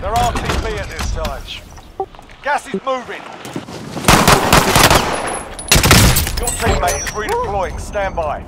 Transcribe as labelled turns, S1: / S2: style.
S1: They're RTB at this stage. Gas is moving. Your teammate is redeploying. Stand by.